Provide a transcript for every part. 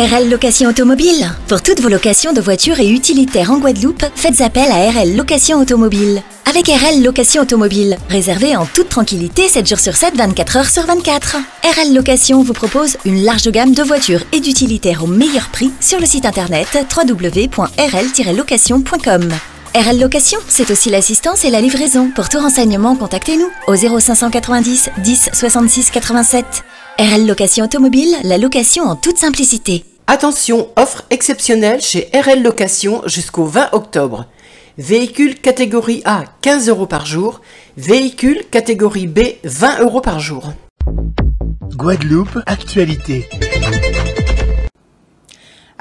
RL Location Automobile. Pour toutes vos locations de voitures et utilitaires en Guadeloupe, faites appel à RL Location Automobile. Avec RL Location Automobile, réservez en toute tranquillité 7 jours sur 7, 24 heures sur 24. RL Location vous propose une large gamme de voitures et d'utilitaires au meilleur prix sur le site internet www.rl-location.com. RL Location, c'est aussi l'assistance et la livraison. Pour tout renseignement, contactez-nous au 0590 10 66 87. RL Location Automobile, la location en toute simplicité. Attention, offre exceptionnelle chez RL Location jusqu'au 20 octobre. Véhicule catégorie A 15 euros par jour, véhicule catégorie B 20 euros par jour. Guadeloupe, actualité.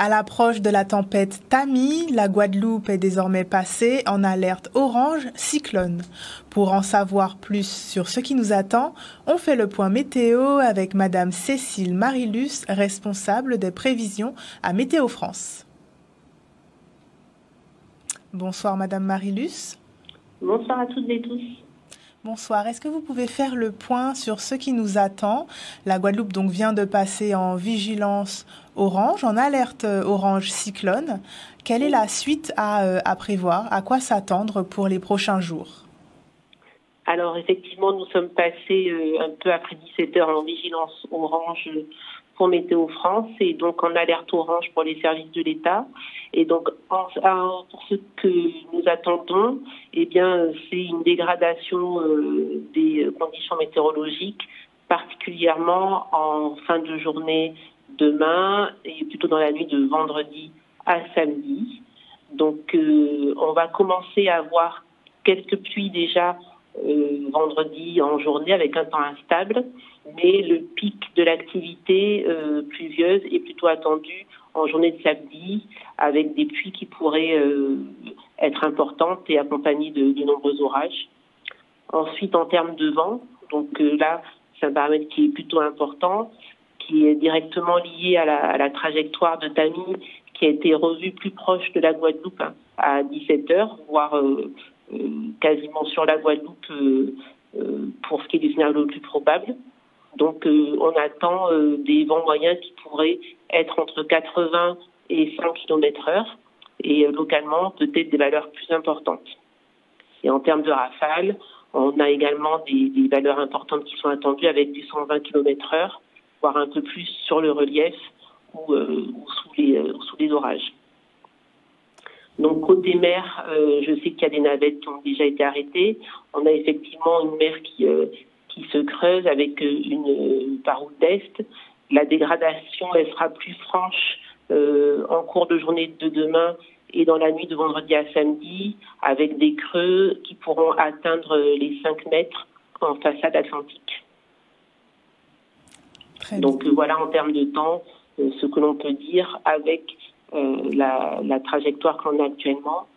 À l'approche de la tempête Tammy, la Guadeloupe est désormais passée en alerte orange cyclone. Pour en savoir plus sur ce qui nous attend, on fait le point météo avec Madame Cécile Marilus, responsable des prévisions à Météo France. Bonsoir Madame Marilus. Bonsoir à toutes et tous. Bonsoir. Est-ce que vous pouvez faire le point sur ce qui nous attend? La Guadeloupe donc vient de passer en vigilance orange, en alerte orange cyclone. Quelle est la suite à, euh, à prévoir? À quoi s'attendre pour les prochains jours? Alors effectivement, nous sommes passés euh, un peu après 17 heures en vigilance orange pour Météo France et donc en alerte orange pour les services de l'État. Et donc pour ce que nous attendons, eh bien c'est une dégradation euh, des conditions météorologiques, particulièrement en fin de journée demain et plutôt dans la nuit de vendredi à samedi. Donc euh, on va commencer à avoir quelques pluies déjà euh, vendredi en journée avec un temps instable, mais le pic de l'activité euh, pluvieuse est plutôt attendu en journée de samedi avec des pluies qui pourraient être importantes et accompagnées de, nombreux orages. Ensuite, en termes de vent, donc là, c'est un paramètre qui est plutôt important, qui est directement lié à la, trajectoire de Tammy, qui a été revue plus proche de la Guadeloupe à 17 heures, voire euh, quasiment sur la Guadeloupe euh, euh, pour ce qui est du scénario le plus probable. Donc on attend des vents moyens qui pourraient être entre 80 et 100 km heure et localement peut-être des valeurs plus importantes. Et en termes de rafales, on a également des, des valeurs importantes qui sont attendues avec du 120 km heure, voire un peu plus sur le relief ou, euh, ou sous, les, euh, sous les orages. Donc côté mer, euh, je sais qu'il y a des navettes qui ont déjà été arrêtées. On a effectivement une mer qui euh, se creuse avec une paroute d'est. La dégradation, elle sera plus franche en cours de journée de demain et dans la nuit de vendredi à samedi, avec des creux qui pourront atteindre les 5 mètres en façade atlantique. Donc voilà en termes de temps ce que l'on peut dire avec euh, la, la, trajectoire qu'on a actuellement.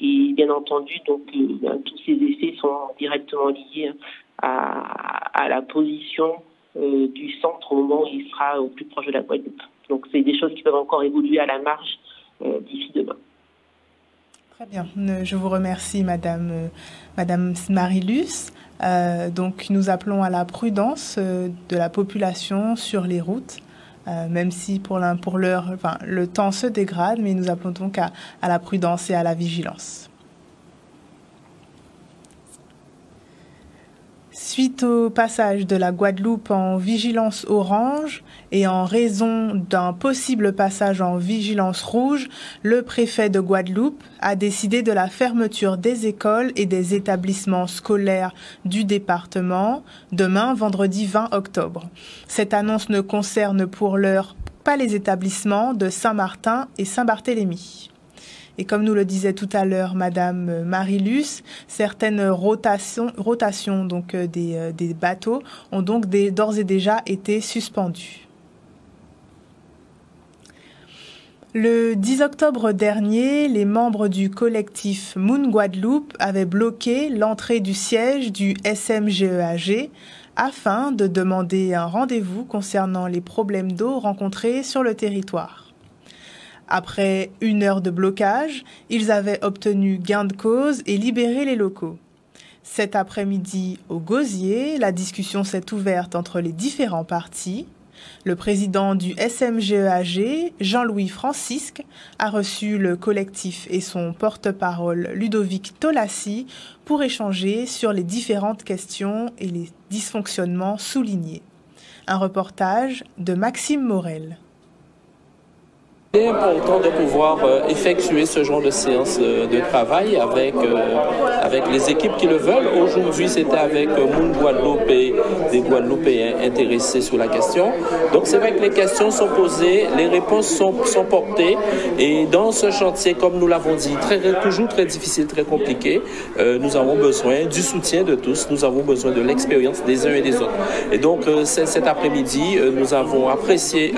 Et bien entendu, donc euh, tous ces effets sont directement liés à, à la position euh, du centre au moment où il sera au plus proche de la Guadeloupe. Donc c'est des choses qui peuvent encore évoluer à la marge euh, d'ici demain. Très bien. Je vous remercie, Madame, euh, Madame Marilus. Euh, donc, nous appelons à la prudence euh, de la population sur les routes. Euh, même si pour l'heure, le temps se dégrade, mais nous appelons donc à la prudence et à la vigilance. Suite au passage de la Guadeloupe en vigilance orange et en raison d'un possible passage en vigilance rouge, le préfet de Guadeloupe a décidé de la fermeture des écoles et des établissements scolaires du département demain, vendredi 20 octobre. Cette annonce ne concerne pour l'heure pas les établissements de Saint-Martin et Saint-Barthélemy. Et comme nous le disait tout à l'heure Madame Marilus, certaines rotations, donc euh, des, euh, des bateaux ont donc d'ores et déjà été suspendues. Le 10 octobre dernier, les membres du collectif Moon Guadeloupe avaient bloqué l'entrée du siège du SMGEAG afin de demander un rendez-vous concernant les problèmes d'eau rencontrés sur le territoire. Après une heure de blocage, ils avaient obtenu gain de cause et libéré les locaux. Cet après-midi, au Gosier, la discussion s'est ouverte entre les différents partis. Le président du SMGEAG, Jean-Louis Francisque, a reçu le collectif et son porte-parole Ludovic Tolassi pour échanger sur les différentes questions et les dysfonctionnements soulignés. Un reportage de Maxime Morel. Important de pouvoir euh, effectuer ce genre de séance euh, de travail avec, euh, avec les équipes qui le veulent. Aujourd'hui, c'était avec Moun Guadeloupe et des Guadeloupéens intéressés sur la question. Donc, c'est vrai que les questions sont posées, les réponses sont, portées. Et dans ce chantier, comme nous l'avons dit, très, toujours très difficile, très compliqué, nous avons besoin du soutien de tous. Nous avons besoin de l'expérience des uns et des autres. Et donc, cet après-midi, nous avons apprécié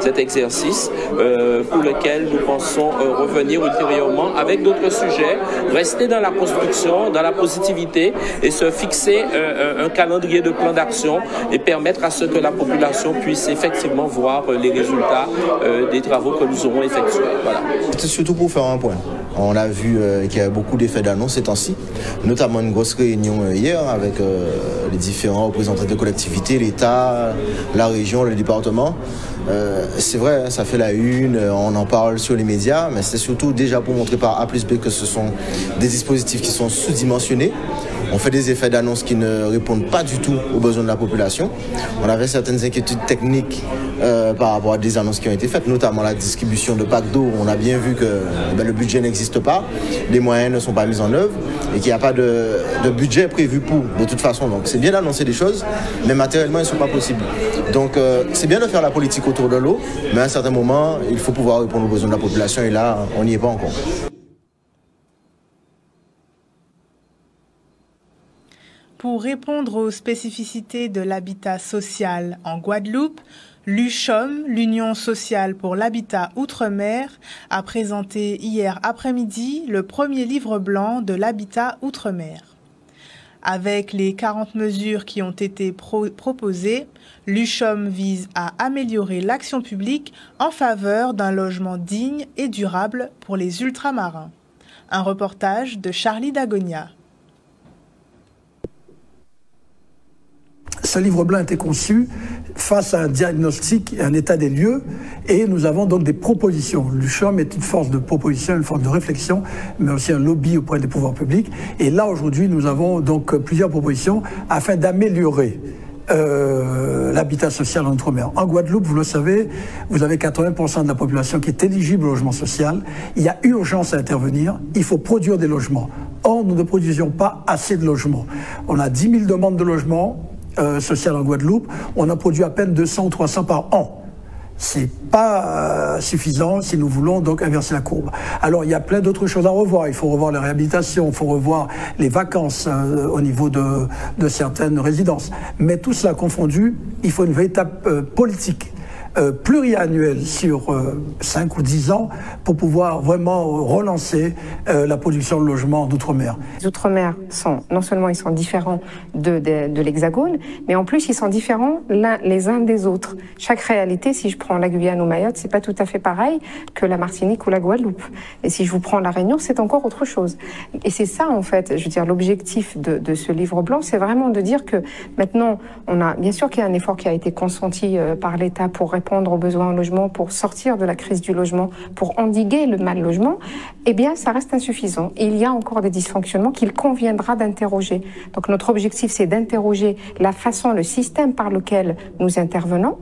cet exercice. Euh, pour lequel nous pensons euh, revenir ultérieurement avec d'autres sujets, rester dans la construction, dans la positivité et se fixer euh, un calendrier de plan d'action et permettre à ce que la population puisse effectivement voir les résultats des travaux que nous aurons effectués. Voilà. C'est surtout pour faire un point. On a vu qu'il y avait beaucoup d'effets d'annonce ces temps-ci, notamment une grosse réunion hier avec les différents représentants de collectivités, l'État, la région, le département. Euh, c'est vrai, hein, ça fait la une, euh, on en parle sur les médias, mais c'est surtout déjà pour montrer par A plus B que ce sont des dispositifs qui sont sous-dimensionnés. On fait des effets d'annonce qui ne répondent pas du tout aux besoins de la population. On avait certaines inquiétudes techniques euh, par rapport à des annonces qui ont été faites, notamment la distribution de packs d'eau. On a bien vu que eh ben, le budget n'existe pas, les moyens ne sont pas mis en œuvre et qu'il n'y a pas de, budget prévu pour, de toute façon. Donc c'est bien d'annoncer des choses, mais matériellement, ils ne sont pas possibles. Donc c'est bien de faire la politique autour de l'eau, mais à un certain moment, il faut pouvoir répondre aux besoins de la population et là, on n'y est pas encore. Pour répondre aux spécificités de l'habitat social en Guadeloupe, l'UCHOM, l'Union sociale pour l'habitat outre-mer, a présenté hier après-midi le premier livre blanc de l'habitat outre-mer. Avec les 40 mesures qui ont été proposées, l'UCHOM vise à améliorer l'action publique en faveur d'un logement digne et durable pour les ultramarins. Un reportage de Charlie Dagonia. Ce livre blanc a été conçu face à un diagnostic et un état des lieux, et nous avons donc des propositions. L'UCHOM est une force de proposition, une force de réflexion, mais aussi un lobby auprès des pouvoirs publics. Et là, aujourd'hui, nous avons donc plusieurs propositions afin d'améliorer euh, l'habitat social en Outre-mer. En Guadeloupe, vous le savez, vous avez 80% de la population qui est éligible au logement social. Il y a urgence à intervenir. Il faut produire des logements. Or, nous ne produisions pas assez de logements. On a 10 000 demandes de logements euh, social en Guadeloupe, on a produit à peine 200 ou 300 par an. C'est pas euh, suffisant si nous voulons donc inverser la courbe. Alors il y a plein d'autres choses à revoir. Il faut revoir la réhabilitation, il faut revoir les vacances euh, au niveau de, de, certaines résidences. Mais tout cela confondu, il faut une véritable politique euh, pluriannuel sur 5 euh, ou 10 ans pour pouvoir vraiment relancer euh, la production de logements d'outre-mer. Les outre-mer sont, non seulement ils sont différents de, de, l'Hexagone, mais en plus ils sont différents les uns des autres. Chaque réalité, si je prends la Guyane ou Mayotte, c'est pas tout à fait pareil que la Martinique ou la Guadeloupe. Et si je vous prends la Réunion, c'est encore autre chose. Et c'est ça, en fait, je veux dire, l'objectif de, de, ce livre blanc, c'est vraiment de dire que maintenant, on a, bien sûr qu'il y a un effort qui a été consenti par l'État pour répondre aux besoins en logement, pour sortir de la crise du logement, pour endiguer le mal logement, eh bien, ça reste insuffisant. il y a encore des dysfonctionnements qu'il conviendra d'interroger. Donc, notre objectif, c'est d'interroger la façon, le système par lequel nous intervenons,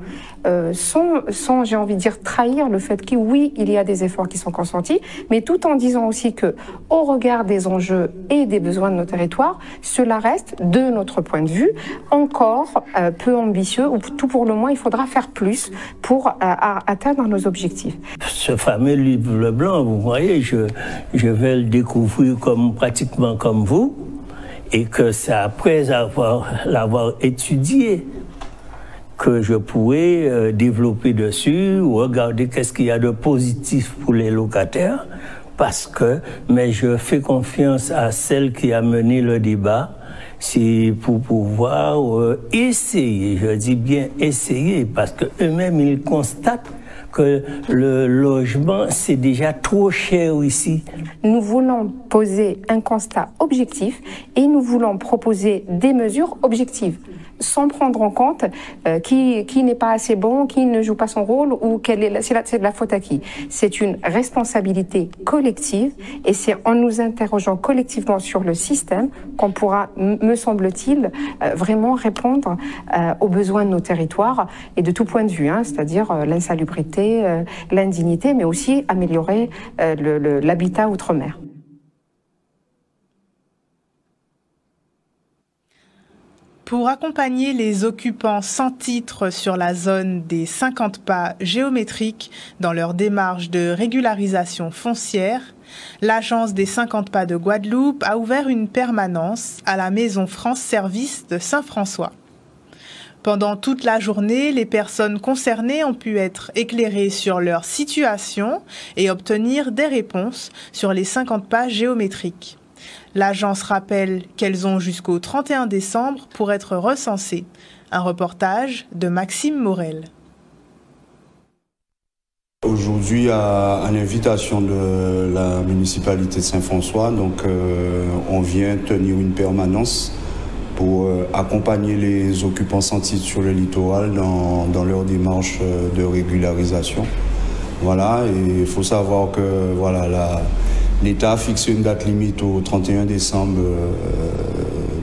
euh, sans, sans j'ai envie de dire, trahir le fait que oui, il y a des efforts qui sont consentis, mais tout en disant aussi que, au regard des enjeux et des besoins de nos territoires, cela reste, de notre point de vue, encore euh, peu ambitieux, ou tout pour le moins, il faudra faire plus pour euh, atteindre nos objectifs. Ce fameux livre blanc, vous voyez, je, je vais le découvrir comme pratiquement comme vous, et que c'est après avoir l'avoir étudié que je pourrais euh, développer dessus, regarder qu'est-ce qu'il y a de positif pour les locataires, parce que, mais je fais confiance à celle qui a mené le débat, c'est pour pouvoir euh, essayer, je dis bien essayer, parce que eux-mêmes ils constatent que le logement, c'est déjà trop cher ici. Nous voulons poser un constat objectif et nous voulons proposer des mesures objectives. Sans prendre en compte euh, qui, qui n'est pas assez bon, qui ne joue pas son rôle ou quelle est c'est, la, c'est de la faute à qui. C'est une responsabilité collective et c'est en nous interrogeant collectivement sur le système qu'on pourra, me semble-t-il, euh, vraiment répondre euh, aux besoins de nos territoires et de tout point de vue, hein, c'est-à-dire l'insalubrité, l'indignité, mais aussi améliorer le, l'habitat outre-mer. Pour accompagner les occupants sans titre sur la zone des 50 pas géométriques dans leur démarche de régularisation foncière, l'agence des 50 pas de Guadeloupe a ouvert une permanence à la Maison France Service de Saint-François. Pendant toute la journée, les personnes concernées ont pu être éclairées sur leur situation et obtenir des réponses sur les 50 pas géométriques. L'agence rappelle qu'elles ont jusqu'au 31 décembre pour être recensées. Un reportage de Maxime Morel. Aujourd'hui, à, l'invitation de la municipalité de Saint-François, donc euh, on vient tenir une permanence pour euh, accompagner les occupants sans titre sur le littoral dans, leur démarche euh, de régularisation. Voilà, il faut savoir que voilà, la, L'État a fixé une date limite au 31 décembre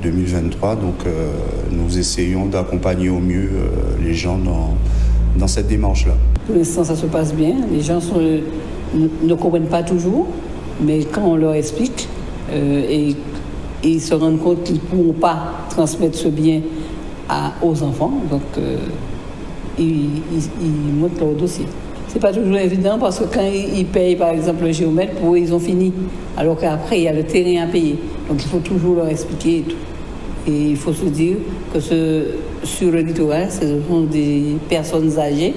2023. Euh, Donc euh, nous essayons d'accompagner au mieux euh, les gens dans, cette démarche-là. Pour l'instant, ça se passe bien. Les gens ne, comprennent pas toujours, mais quand on leur explique et, ils se rendent compte qu'ils ne pourront pas transmettre ce bien aux enfants, donc ils, ils montent leur dossier c'est pas toujours évident parce que quand ils payent par exemple le géomètre, pour eux, ils ont fini. Alors qu'après, il y a le terrain à payer. Donc il faut toujours leur expliquer et tout. Et il faut se dire que sur le littoral, ce sont des personnes âgées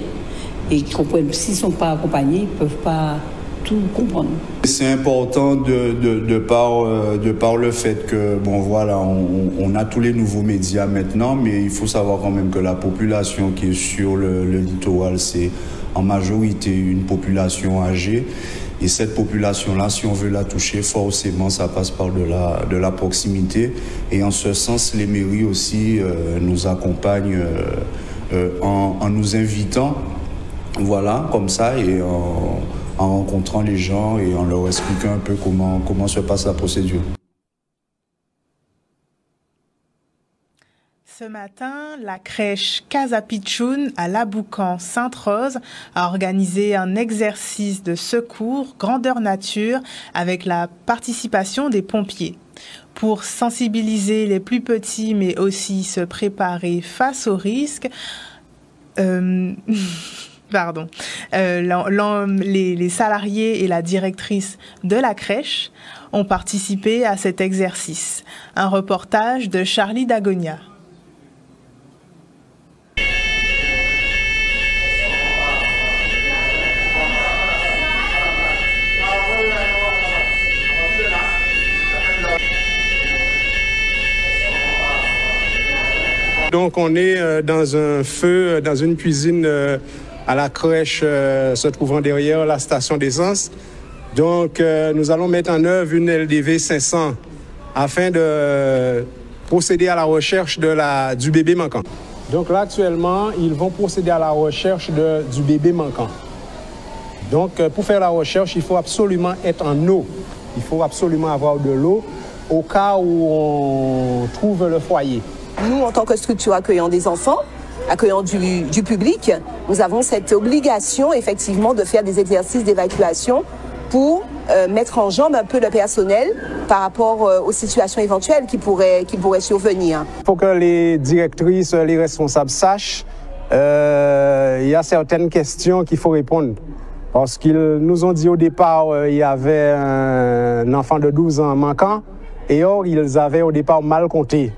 et qui comprennent, s'ils ne sont pas accompagnés, ils ne peuvent pas tout comprendre. C'est important de, de, par, euh, de par le fait que, bon voilà, on, a tous les nouveaux médias maintenant, mais il faut savoir quand même que la population qui est sur le, littoral, c'est en majorité une population âgée. Et cette population-là, si on veut la toucher, forcément, ça passe par de la, proximité. Et en ce sens, les mairies aussi euh, nous accompagnent euh, euh, en, nous invitant, voilà, comme ça, et en, en, rencontrant les gens et en leur expliquant un peu comment, comment se passe la procédure. Ce matin, la crèche Casa Pichoun à Laboucan Sainte-Rose a organisé un exercice de secours grandeur nature avec la participation des pompiers. Pour sensibiliser les plus petits mais aussi se préparer face aux risques, euh, pardon, euh, les, les salariés et la directrice de la crèche ont participé à cet exercice. Un reportage de Charlie Dagonia. Donc on est euh, dans un feu, euh, dans une cuisine à la crèche se trouvant derrière la station d'essence. Donc nous allons mettre en œuvre une LDV 500 afin de procéder à la recherche de la, du bébé manquant. Donc là actuellement, ils vont procéder à la recherche du bébé manquant. Donc pour faire la recherche, il faut absolument être en eau. Il faut absolument avoir de l'eau au cas où on trouve le foyer. Nous, en tant que structure accueillant des enfants, accueillant du, public, nous avons cette obligation effectivement de faire des exercices d'évacuation pour euh, mettre en jambe un peu le personnel par rapport euh, aux situations éventuelles qui pourraient, qui pourraient survenir. Il faut que les directrices, les responsables sachent, euh, il y a certaines questions qu'il faut répondre. Parce qu'ils nous ont dit au départ, il y avait un enfant de 12 ans manquant, et or, ils avaient au départ mal compté.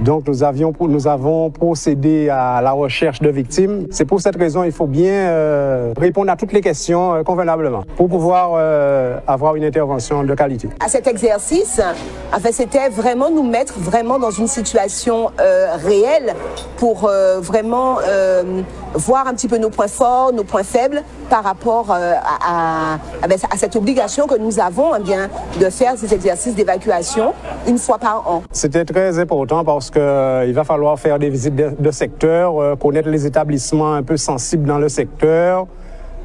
Donc nous, avions, nous avons procédé à la recherche de victimes. C'est pour cette raison qu'il faut bien euh, répondre à toutes les questions euh, convenablement pour pouvoir euh, avoir une intervention de qualité. À cet exercice, c'était vraiment nous mettre vraiment dans une situation réelle pour vraiment voir un petit peu nos points forts, nos points faibles par rapport à, ben, à, cette obligation que nous avons eh bien, de faire ces exercices d'évacuation une fois par an. C'était très important parce qu'il va falloir faire des visites de, secteur, connaître les établissements un peu sensibles dans le secteur,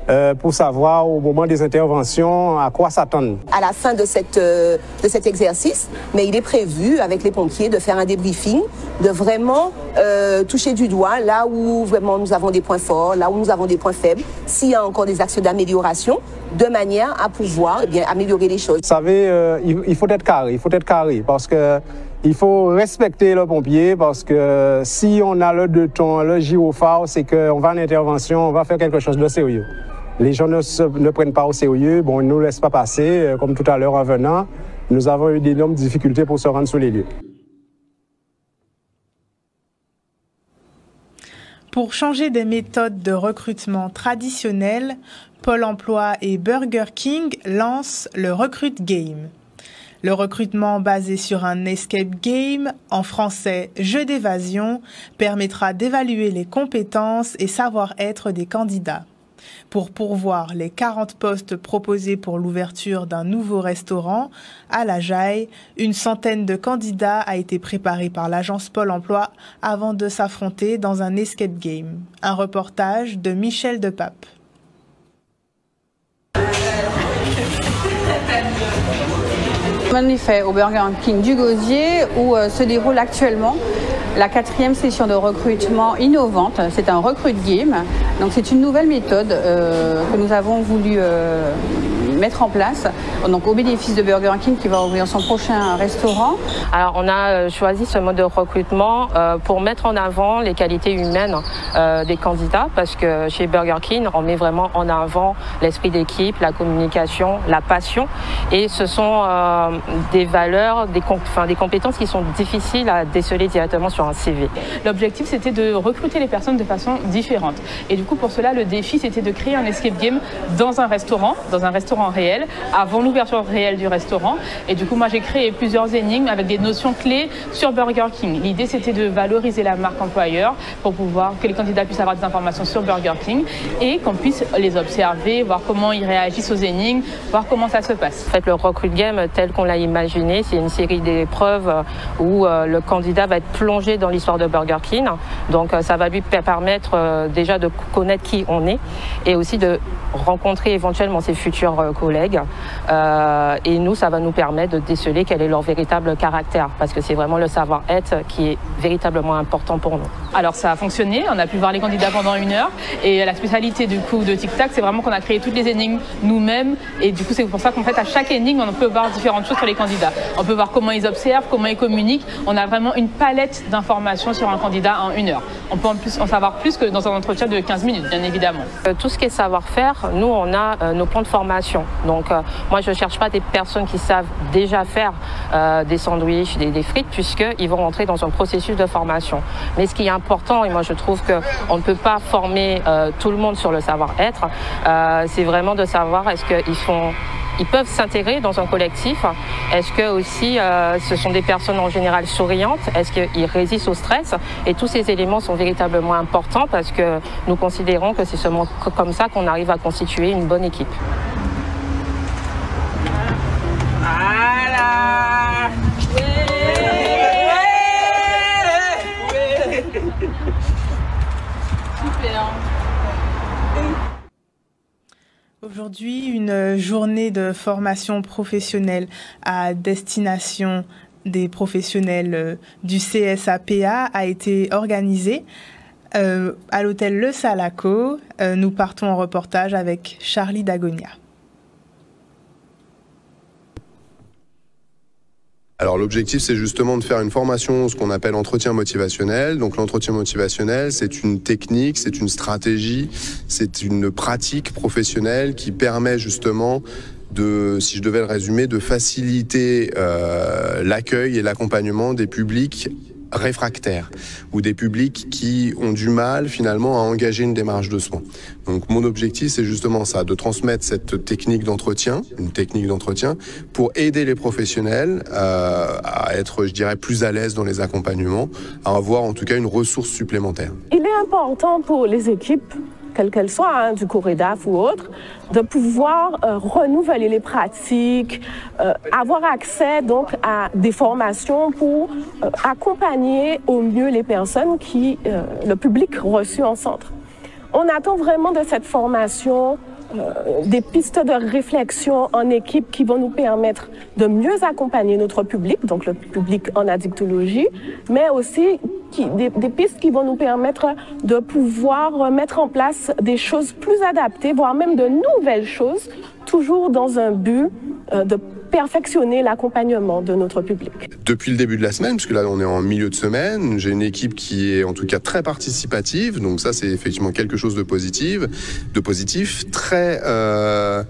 euh, pour savoir au moment des interventions à quoi s'attendre. À la fin de, cette, euh, de cet exercice, mais il est prévu avec les pompiers de faire un débriefing, de vraiment euh, toucher du doigt là où vraiment nous avons des points forts, là où nous avons des points faibles, s'il y a encore des axes d'amélioration, de manière à pouvoir eh bien, améliorer les choses. Vous savez, il, faut être carré, il faut être carré parce que il faut respecter le pompier parce que si on a le deux temps, le gyrophare, c'est qu'on va en intervention, on va faire quelque chose de sérieux les gens ne, prennent pas au sérieux, bon, ils ne nous laissent pas passer. Euh, comme tout à l'heure en venant, nous avons eu d'énormes difficultés pour se rendre sur les lieux. Pour changer des méthodes de recrutement traditionnelles, Pôle Emploi et Burger King lancent le Recruit Game. Le recrutement basé sur un escape game, en français jeu d'évasion, permettra d'évaluer les compétences et savoir-être des candidats. Pour pourvoir les 40 postes proposés pour l'ouverture d'un nouveau restaurant à la Jaille, une centaine de candidats a été préparée par l'agence Pôle emploi avant de s'affronter dans un escape game. Un reportage de Michel Depape. Fait au Burger King du Gosier où euh, se déroule actuellement la quatrième session de recrutement innovante, c'est un recrute game. Donc c'est une nouvelle méthode euh, que nous avons voulu euh, mettre en place, donc au bénéfice de Burger King qui va ouvrir son prochain restaurant. Alors on a euh, choisi ce mode de recrutement euh, pour mettre en avant les qualités humaines euh, des candidats parce que chez Burger King on met vraiment en avant l'esprit d'équipe, la communication, la passion et ce sont des valeurs, des, des compétences qui sont difficiles à déceler directement sur un CV. L'objectif c'était de recruter les personnes de façon différente et du coup pour cela le défi c'était de créer un escape game dans un restaurant, dans un restaurant réel, avant l'ouverture réelle du restaurant. Et du coup, moi, j'ai créé plusieurs énigmes avec des notions clés sur Burger King. L'idée, c'était de valoriser la marque employeur pour pouvoir que les candidats puissent avoir des informations sur Burger King et qu'on puisse les observer, voir comment ils réagissent aux énigmes, voir comment ça se passe. En fait, le Recruit Game, tel qu'on l'a imaginé, c'est une série d'épreuves où euh, le candidat va être plongé dans l'histoire de Burger King. Donc, euh, ça va lui permettre euh, déjà de connaître qui on est et aussi de rencontrer éventuellement ses futurs collègues. Euh, et nous, ça va nous permettre de déceler quel est leur véritable caractère, parce que c'est vraiment le savoir-être qui est véritablement important pour nous. Alors ça a fonctionné, on a pu voir les candidats pendant une heure, et la spécialité du coup de Tic Tac, c'est vraiment qu'on a créé toutes les énigmes nous-mêmes, et du coup c'est pour ça qu'en fait à chaque énigme, on peut voir différentes choses sur les candidats. On peut voir comment ils observent, comment ils communiquent. On a vraiment une palette d'informations sur un candidat en une heure. On peut en plus en savoir plus que dans un entretien de 15 minutes, bien évidemment. Euh, tout ce qui est savoir-faire, nous on a euh, nos plans de formation. Donc euh, moi je ne cherche pas des personnes qui savent déjà faire euh, des sandwichs, des, des frites, puisqu'ils vont rentrer dans un processus de formation. Mais ce qui est important, et moi je trouve qu'on ne peut pas former euh, tout le monde sur le savoir-être, c'est vraiment de savoir est-ce qu'ils peuvent s'intégrer dans un collectif. Est-ce que aussi ce sont des personnes en général souriantes? Est-ce qu'ils résistent au stress? Et tous ces éléments sont véritablement importants parce que nous considérons que c'est seulement comme ça qu'on arrive à constituer une bonne équipe. Aujourd'hui, une journée de formation professionnelle à destination des professionnels euh, du CSAPA a été organisée euh, à l'hôtel Le Salaco. Euh, nous partons en reportage avec Charlie Dagonia. Alors l'objectif c'est justement de faire une formation, ce qu'on appelle entretien motivationnel. Donc l'entretien motivationnel c'est une technique, c'est une stratégie, c'est une pratique professionnelle qui permet justement de, si je devais le résumer, de faciliter euh, l'accueil et l'accompagnement des publics réfractaires ou des publics qui ont du mal finalement à engager une démarche de soins. Donc mon objectif c'est justement ça, de transmettre cette technique d'entretien, une technique d'entretien pour aider les professionnels euh, à être, je dirais, plus à l'aise dans les accompagnements, à avoir en tout cas une ressource supplémentaire. Il est important pour les équipes quelle qu'elle soit, hein, du Corédaf ou autre, de pouvoir euh, renouveler les pratiques, euh, avoir accès donc à des formations pour euh, accompagner au mieux les personnes qui, le public reçu en centre. On attend vraiment de cette formation des pistes de réflexion en équipe qui vont nous permettre de mieux accompagner notre public, donc le public en addictologie, mais aussi des, pistes qui vont nous permettre de pouvoir mettre en place des choses plus adaptées, voire même de nouvelles choses, toujours dans un but euh, de perfectionner l'accompagnement de notre public. Depuis le début de la semaine, puisque là on est en milieu de semaine, j'ai une équipe qui est en tout cas très participative, donc ça c'est effectivement quelque chose de positif, de positif, très euh,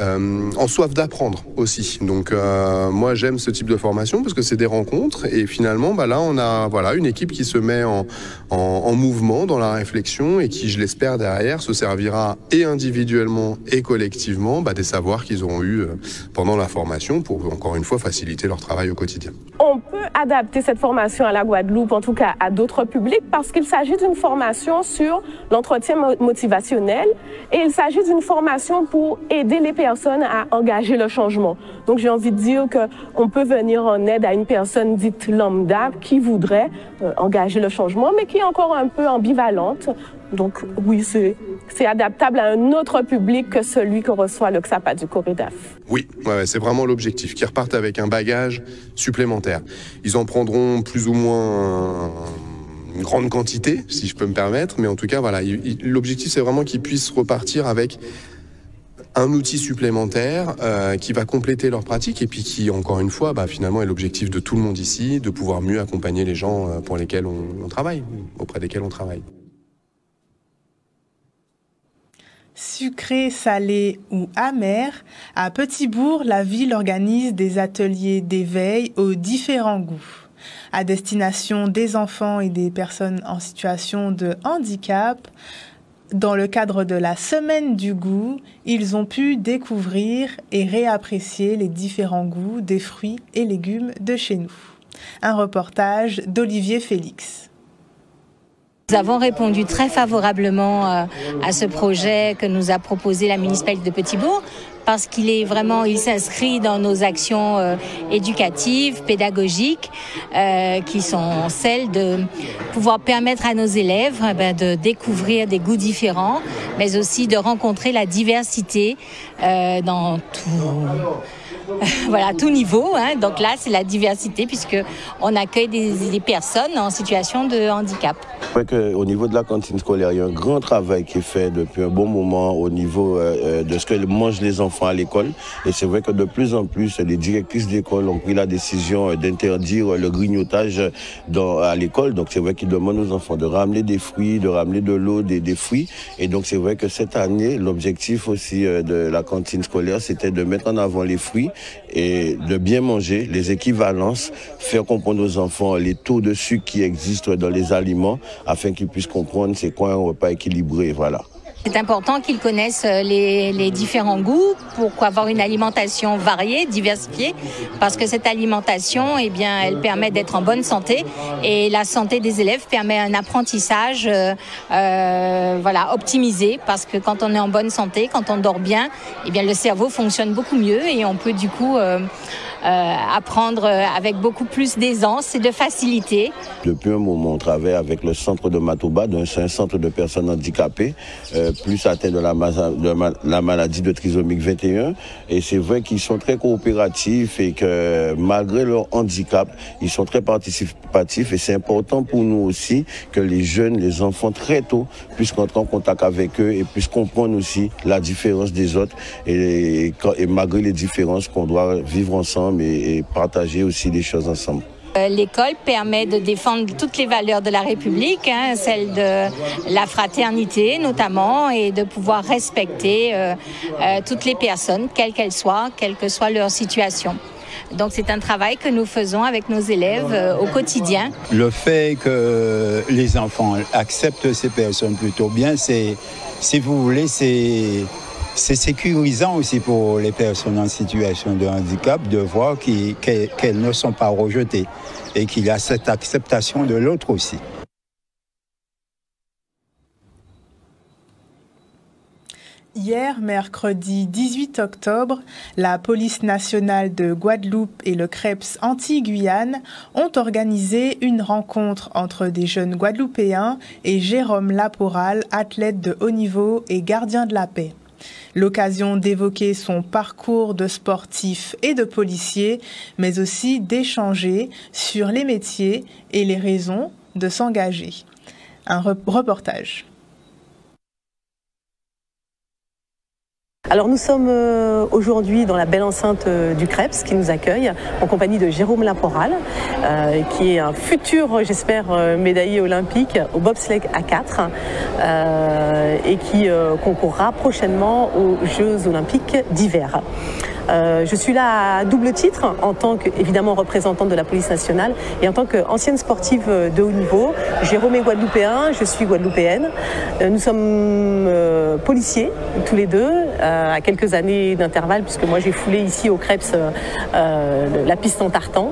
euh, en soif d'apprendre aussi. Donc euh, moi j'aime ce type de formation parce que c'est des rencontres et finalement bah, là on a voilà une équipe qui se met en, en, mouvement dans la réflexion et qui je l'espère derrière se servira et individuellement et collectivement bah, des savoirs qu'ils auront eu euh, pendant la formation pour encore une fois faciliter leur travail au quotidien. On peut adapter cette formation à la Guadeloupe, en tout cas à d'autres publics, parce qu'il s'agit d'une formation sur l'entretien motivationnel et il s'agit d'une formation pour aider les personnes à engager le changement. Donc j'ai envie de dire qu'on peut venir en aide à une personne dite lambda qui voudrait euh, engager le changement, mais qui est encore un peu ambivalente. Donc oui, c'est adaptable à un autre public que celui que reçoit le XAPA du Corridaf. Oui, c'est vraiment l'objectif, qu'ils repartent avec un bagage supplémentaire. Ils en prendront plus ou moins une grande quantité, si je peux me permettre, mais en tout cas, voilà, l'objectif c'est vraiment qu'ils puissent repartir avec un outil supplémentaire euh, qui va compléter leur pratique et puis qui, encore une fois, bah, finalement est l'objectif de tout le monde ici, de pouvoir mieux accompagner les gens euh, pour lesquels on, travaille, auprès desquels on travaille. Sucré, salé ou amer, à Petitbourg, la ville organise des ateliers d'éveil aux différents goûts à destination des enfants et des personnes en situation de handicap. Dans le cadre de la Semaine du goût, ils ont pu découvrir et réapprécier les différents goûts des fruits et légumes de chez nous. Un reportage d'Olivier Félix. Nous avons répondu très favorablement euh, à ce projet que nous a proposé la municipalité de Petitbourg parce qu'il est vraiment, il s'inscrit dans nos actions euh, éducatives, pédagogiques, euh, qui sont celles de pouvoir permettre à nos élèves eh ben, de découvrir des goûts différents, mais aussi de rencontrer la diversité euh, dans tout voilà, tout niveau. Hein. Donc là, c'est la diversité puisque on accueille des, personnes en situation de handicap. au niveau de la cantine scolaire, il y a un grand travail qui est fait depuis un bon moment au niveau euh, euh, de ce que mangent les enfants à l'école. Et c'est vrai que de plus en plus, les directrices d'école ont pris la décision d'interdire le grignotage à l'école. Donc c'est vrai qu'ils demandent aux enfants de ramener des fruits, de ramener de l'eau, des, fruits. Et donc c'est vrai que cette année, l'objectif aussi euh, de la cantine scolaire, c'était de mettre en avant les fruits et de bien manger, les équivalences, faire comprendre aux enfants les taux de sucre qui existent dans les aliments afin qu'ils puissent comprendre c'est quoi un repas équilibré. Voilà. C'est important qu'ils connaissent euh, les, différents goûts pour avoir une alimentation variée, diversifiée, parce que cette alimentation, eh bien, elle permet d'être en bonne santé et la santé des élèves permet un apprentissage, euh, euh, voilà, optimisé, parce que quand on est en bonne santé, quand on dort bien, eh bien, le cerveau fonctionne beaucoup mieux et on peut du coup euh, apprendre avec beaucoup plus d'aisance et de facilité. Depuis un moment, on travaille avec le centre de Matouba, un centre de personnes handicapées, euh, plus atteintes de la, maladie de trisomique 21. Et c'est vrai qu'ils sont très coopératifs et que malgré leur handicap, ils sont très participatifs. Et c'est important pour nous aussi que les jeunes, les enfants, très tôt, puissent rentrer en contact avec eux et puissent comprendre aussi la différence des autres et malgré les différences qu'on doit vivre ensemble et, partager aussi des choses ensemble. Euh, l'école permet de défendre toutes les valeurs de la République, hein, celle de la fraternité notamment, et de pouvoir respecter euh, euh, toutes les personnes, quelles qu'elles soient, quelle que soit leur situation. Donc c'est un travail que nous faisons avec nos élèves au quotidien. Le fait que les enfants acceptent ces personnes plutôt bien, c'est, si vous voulez, c'est c'est sécurisant aussi pour les personnes en situation de handicap de voir qu'elles ne sont pas rejetées et qu'il y a cette acceptation de l'autre aussi. Hier, mercredi 18 octobre, la police nationale de Guadeloupe et le CREPS anti-Guyane ont organisé une rencontre entre des jeunes Guadeloupéens et Jérôme Laporal, athlète de haut niveau et gardien de la paix. L'occasion d'évoquer son parcours de sportif et de policier, mais aussi d'échanger sur les métiers et les raisons de s'engager. Un reportage. Alors nous sommes euh, aujourd'hui dans la belle enceinte euh, du Krebs qui nous accueille en compagnie de Jérôme Laporal, euh, qui est un futur, j'espère, médaillé olympique au bobsleigh A4 et qui concourra prochainement aux Jeux olympiques d'hiver. Euh, je suis là à double titre, en tant qu'évidemment représentante de la police nationale et en tant qu'ancienne sportive de haut niveau. Jérôme est guadeloupéen, je suis guadeloupéenne. Euh, nous sommes euh, policiers tous les deux, à quelques années d'intervalle, puisque moi j'ai foulé ici au Krebs la piste en tartan.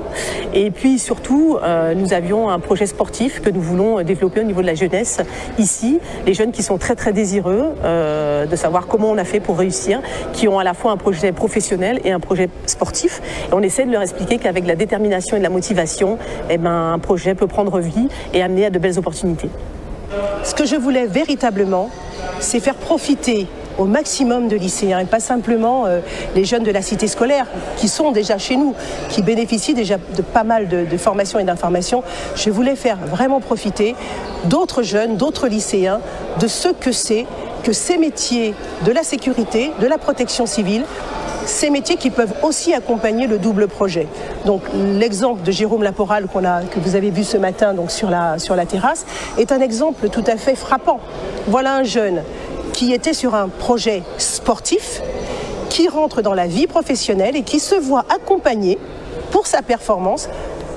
Et puis surtout, nous avions un projet sportif que nous voulons développer au niveau de la jeunesse ici. Les jeunes qui sont très très désireux de savoir comment on a fait pour réussir, qui ont à la fois un projet professionnel et un projet sportif. On essaie de leur expliquer qu'avec la détermination et la motivation, eh ben, un projet peut prendre vie et amener à de belles opportunités. Ce que je voulais véritablement, c'est faire profiter au maximum de lycéens et pas simplement euh, les jeunes de la cité scolaire qui sont déjà chez nous, qui bénéficient déjà de pas mal de, de formations et d'informations. Je voulais faire vraiment profiter d'autres jeunes, d'autres lycéens de ce que c'est que ces métiers de la sécurité, de la protection civile ces métiers qui peuvent aussi accompagner le double projet. Donc l'exemple de Jérôme Laporal qu'on a, que vous avez vu ce matin donc sur, la, sur la terrasse est un exemple tout à fait frappant. Voilà un jeune qui était sur un projet sportif, qui rentre dans la vie professionnelle et qui se voit accompagné pour sa performance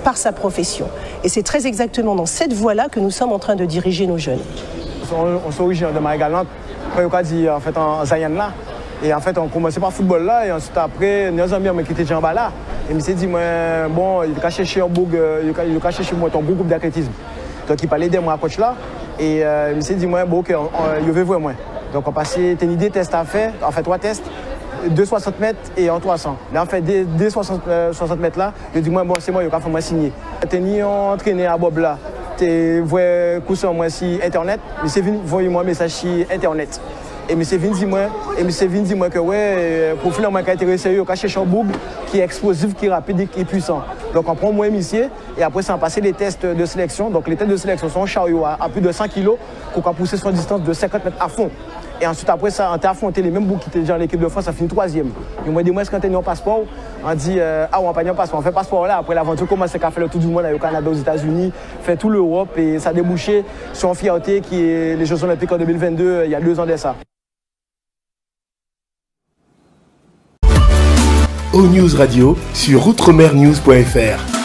par sa profession. Et c'est très exactement dans cette voie-là que nous sommes en train de diriger nos jeunes. On, s'origine de Marie-Galante, en fait en là. Et en fait, on commençait par le football là, et ensuite après, nos amis ont quitté Jean là. Et je me dit, bon, il a cherché un bug, il a cherché moi, ton groupe d'athlétisme. Donc il parlait de moi à coach là, et euh, je me suis dit, bon, ok, je vais voir moi. Donc on passait, une idée, test à faire, on fait trois tests. 260 mètres et en 300. Là, on fait des, 60, 60 mètres là. Je dis, moi, bon, c'est moi, il faut moi signer. Tu es entraîné à Bob là. Tu vois, cousin moi sur Internet. Mais c'est venu, moi un message sur Internet. Et M. Vin dit moi, et M. Vin dit moi que ouais, profil moi qui a été sérieux, qui cherché un boucle qui est explosif, qui est rapide et puissant. Donc on prend moi monsieur et après ça on passe les tests de sélection. Donc les tests de sélection sont en chariot à, plus de 100 kg qu'on a poussé sur une distance de 50 mètres à fond. Et ensuite, après ça, on a affronté les mêmes boucles qui étaient déjà en l'équipe de France, ça finit troisième. Dit, moi, est-ce qu'on a un passeport? On dit, euh, ah, on n'a pas un passeport. On fait passeport là. Après l'aventure, commence à faire le tour du monde au Canada, aux États-Unis, fait tout l'Europe et ça a débouché sur une fierté qui est les Jeux Olympiques en 2022, il y a deux ans de ça. O News Radio sur outremernews.fr.